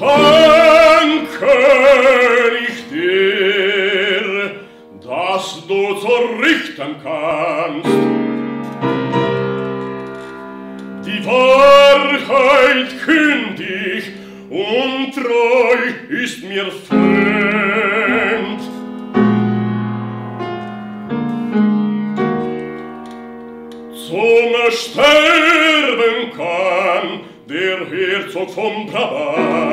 Danke ich dir, dass du zu richten kannst. Die Wahrheit kündig und treu ist mir fremd. Zum Sterben kann der Herzog von Brabant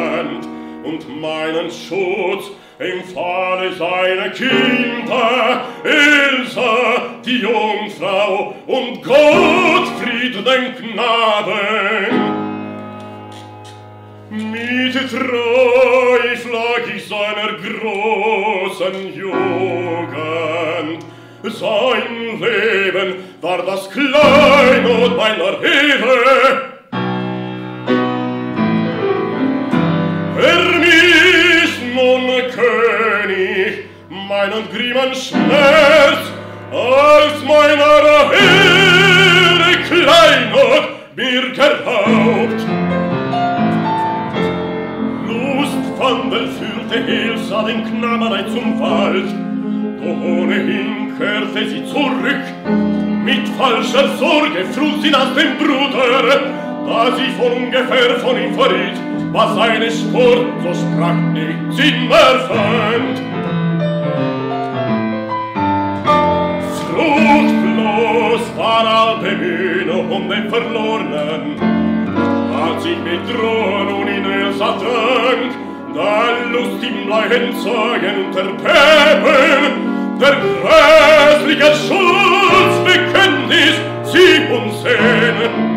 und meinen Schutz. Im Falle seiner Kinder, Ilse, die Jungfrau, um und Gottfried, den Knaben. Mit treu flag ich seiner großen Jugend, sein Leben war das Kleinod meiner Ehe, meinen grimmen Schmerz, als meiner Ehre Kleinod mir geraubt. Lustwandel führte Elsa den Knaberei zum Wald, doch ohnehin kehrte sie zurück. Mit falscher Sorge frug sie nach dem Bruder, da sie von ungefähr von ihm verriet, was seine Spur, so sprach nicht, sie mehr fand. om den verlornen Als ich mit Drohen und in ihr Satang da Lust im Leiden Sorgen und der Pebel der gräßliche Schutzbekenntnis, bekennt ist sieb und sehnen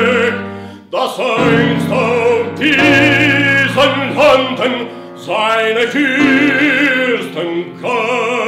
das einst auf diesen Landen seine Fürsten kam.